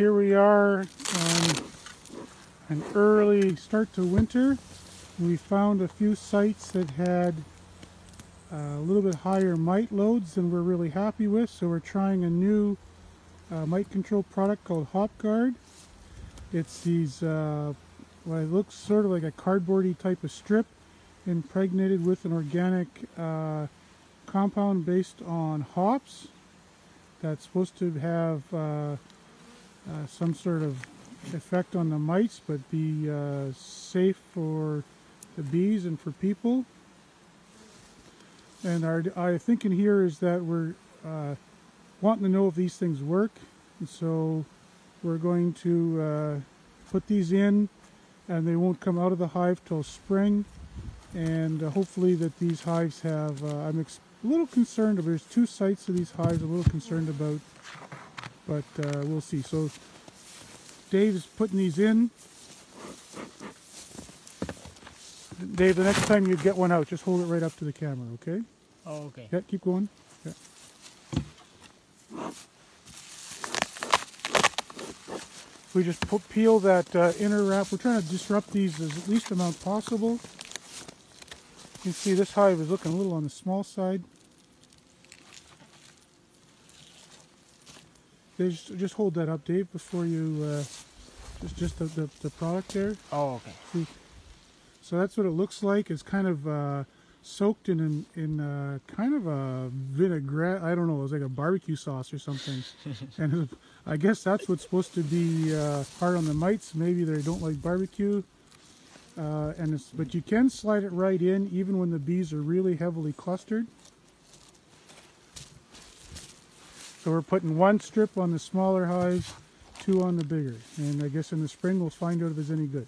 here we are on an early start to winter. We found a few sites that had uh, a little bit higher mite loads than we're really happy with. So we're trying a new uh, mite control product called HopGuard. It's these, uh, well, it looks sort of like a cardboardy type of strip impregnated with an organic uh, compound based on hops that's supposed to have uh, some sort of effect on the mites but be uh, safe for the bees and for people. And our, our thinking here is that we're uh, wanting to know if these things work. And so we're going to uh, put these in and they won't come out of the hive till spring. And uh, hopefully that these hives have, I'm a little concerned, there's two sites of these hives a little concerned about, but uh, we'll see. So Dave's putting these in. Dave, the next time you get one out, just hold it right up to the camera, okay? Oh, okay. Yeah, keep going. Yeah. We just pu- peel that uh, inner wrap. We're trying to disrupt these as least amount possible. You can see this hive is looking a little on the small side. They just, just hold that up, Dave, before you uh, just just the, the, the product there. Oh, okay. See, so that's what it looks like. It's kind of uh, soaked in in, in uh, kind of a vinaigrette. I don't know. It was like a barbecue sauce or something. and I guess that's what's supposed to be uh, hard on the mites. Maybe they don't like barbecue. Uh, and it's, but you can slide it right in even when the bees are really heavily clustered. So we're putting one strip on the smaller hives, two on the bigger. And I guess in the spring we'll find out if it's any good.